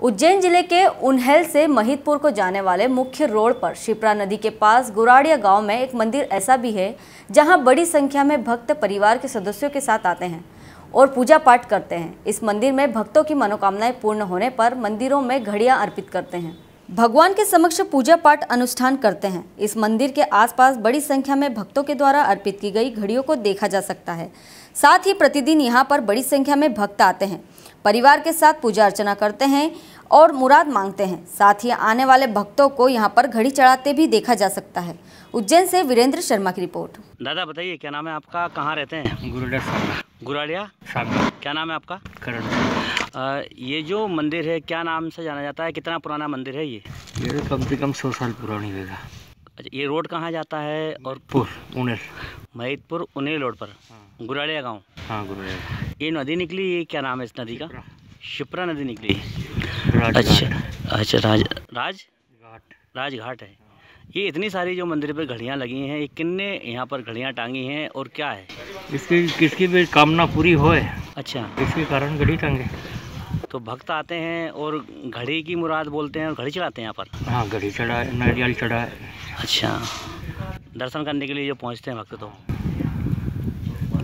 उज्जैन ज़िले के उन्हेल से महितपुर को जाने वाले मुख्य रोड पर शिप्रा नदी के पास गुराड़िया गाँव में एक मंदिर ऐसा भी है, जहाँ बड़ी संख्या में भक्त परिवार के सदस्यों के साथ आते हैं और पूजा पाठ करते हैं। इस मंदिर में भक्तों की मनोकामनाएँ पूर्ण होने पर मंदिरों में घड़ियाँ अर्पित करते हैं। भगवान के समक्ष पूजा पाठ अनुष्ठान करते हैं। इस मंदिर के आसपास बड़ी संख्या में भक्तों के द्वारा अर्पित की गई घड़ियों को देखा जा सकता है। साथ ही प्रतिदिन यहाँ पर बड़ी संख्या में भक्त आते हैं। परिवार के साथ पूजा अर्चना करते हैं और मुराद मांगते हैं। साथ ही आने वाले भक्तों को यहाँ पर घड़ी चढ़ाते भी देखा जा सकता है। उज्जैन से वीरेंद्र शर्मा की रिपोर्ट। दादा बताइए क्या नाम है आपका? कहाँ रहते हैं? सामने गुराड़िया? क्या नाम है आपका? करण। अ, ये जो मंदिर है क्या नाम से जाना जाता है? कितना पुराना मंदिर है ये? ये कम से कम सौ साल पुरानी होगा अच्छा ये रोड कहाँ जाता है और पुर उन्हें महिदपुर उन्हेल रोड पर? हाँ। गुराड़िया गाँव? हाँ गुरुदेव ये नदी निकली ये क्या नाम है इस नदी का? शिप्रा। नदी निकली। अच्छा अच्छा राज राज? घाट राजघाट है। ये इतनी सारी जो मंदिर पर घड़ियाँ लगी हैं ये किन्ने यहाँ पर घड़ियाँ टांगी हैं और क्या है? इसकी किसकी भी कामना पूरी होए अच्छा। इसके कारण घड़ी टंगे। तो भक्त आते हैं और घड़ी की मुराद बोलते हैं और घड़ी चढ़ाते हैं यहाँ पर? हाँ घड़ी चढ़ाए नारियल चढ़ाए अच्छा। दर्शन करने के लिए जो पहुँचते हैं भक्त तो?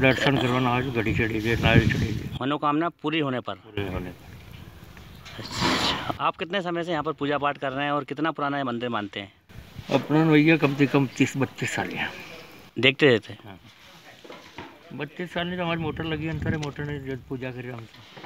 दर्शन करवाना आज घड़ी चढ़ेगी नारियल चढ़ेगी मनोकामना पूरी होने पर? पूरे होने अच्छा। आप कितने समय से यहाँ पर पूजा पाठ कर रहे हैं और कितना पुराना मंदिर मानते हैं? अपना भैया कम से कम तीस बत्तीस साल है। देखते रहते हैं। बत्तीस साल में तो हमारी मोटर लगी अंतर है मोटर ने पूजा करी हमसे।